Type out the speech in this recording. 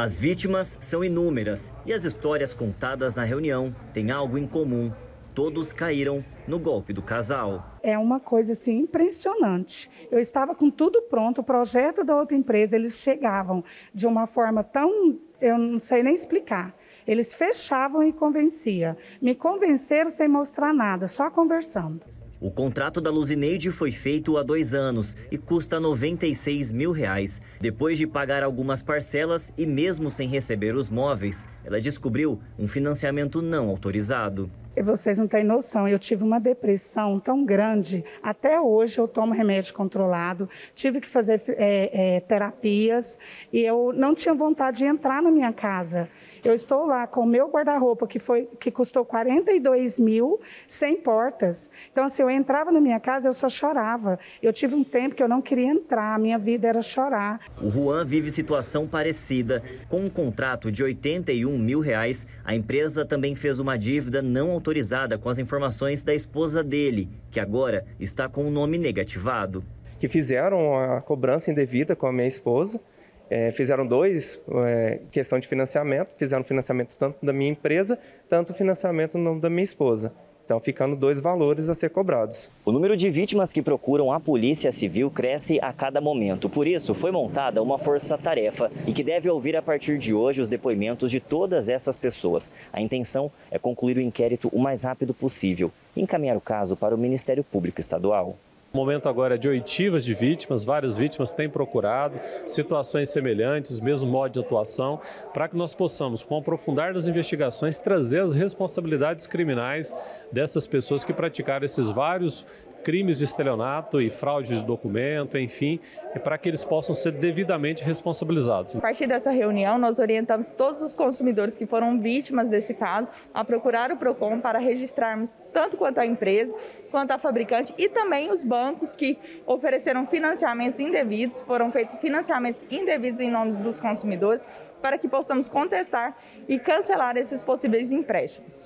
As vítimas são inúmeras e as histórias contadas na reunião têm algo em comum. Todos caíram no golpe do casal. É uma coisa assim impressionante. Eu estava com tudo pronto, o projeto da outra empresa, eles chegavam de uma forma tão, eu não sei nem explicar. Eles fechavam e convenciam. Me convenceram sem mostrar nada, só conversando. O contrato da Luzineide foi feito há dois anos e custa 96 mil reais. Depois de pagar algumas parcelas e mesmo sem receber os móveis, ela descobriu um financiamento não autorizado. Vocês não têm noção, eu tive uma depressão tão grande. Até hoje eu tomo remédio controlado, tive que fazer é, é, terapias e eu não tinha vontade de entrar na minha casa. Eu estou lá com o meu guarda-roupa que foi que custou 42 mil, sem portas. Então, assim, eu entrava na minha casa, eu só chorava. Eu tive um tempo que eu não queria entrar, a minha vida era chorar. O Juan vive situação parecida. Com um contrato de 81 mil reais, a empresa também fez uma dívida não autorizada com as informações da esposa dele, que agora está com o nome negativado. Que fizeram a cobrança indevida com a minha esposa é, fizeram dois, é, questão de financiamento, fizeram financiamento tanto da minha empresa, tanto financiamento no da minha esposa. Então, ficando dois valores a ser cobrados. O número de vítimas que procuram a Polícia Civil cresce a cada momento. Por isso, foi montada uma força-tarefa e que deve ouvir a partir de hoje os depoimentos de todas essas pessoas. A intenção é concluir o inquérito o mais rápido possível e encaminhar o caso para o Ministério Público Estadual. O momento agora de oitivas de vítimas, várias vítimas têm procurado situações semelhantes, mesmo modo de atuação, para que nós possamos, com aprofundar das investigações, trazer as responsabilidades criminais dessas pessoas que praticaram esses vários crimes de estelionato e fraude de documento, enfim, para que eles possam ser devidamente responsabilizados. A partir dessa reunião, nós orientamos todos os consumidores que foram vítimas desse caso a procurar o PROCON para registrarmos tanto quanto a empresa, quanto a fabricante e também os bancos que ofereceram financiamentos indevidos, foram feitos financiamentos indevidos em nome dos consumidores, para que possamos contestar e cancelar esses possíveis empréstimos.